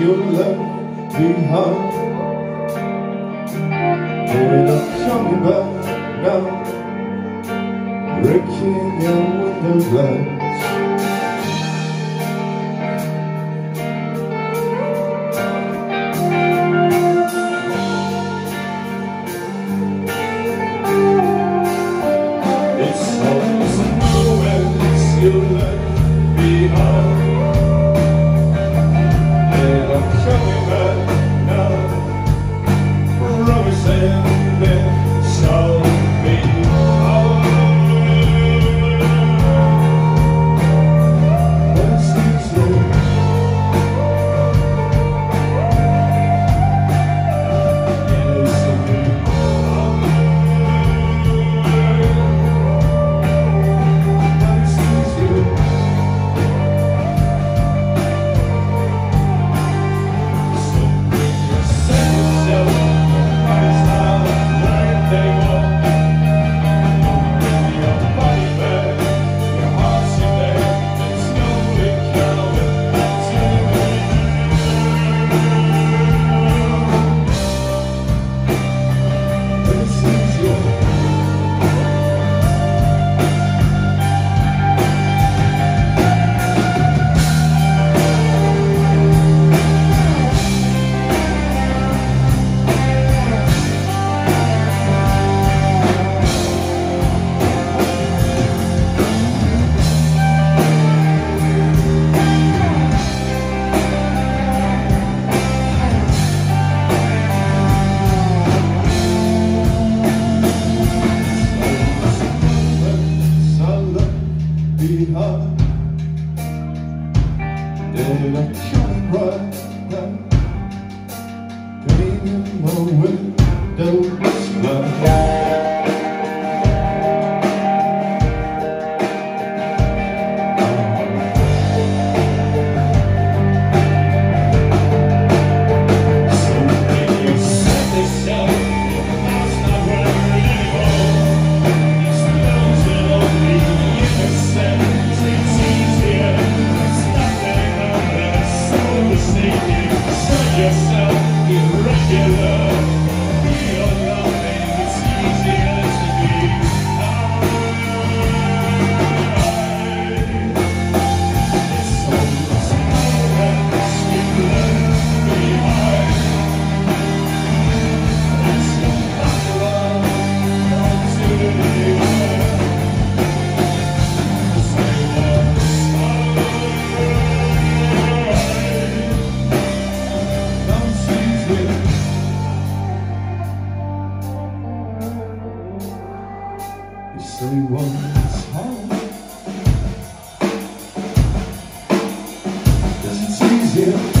you left behind. They're not coming back now Breaking your window glass It's all some moments you left behind coming back now, promising there shall behind They're coming right now in my way yourself irregular someone's home. but it's easier.